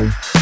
Bye.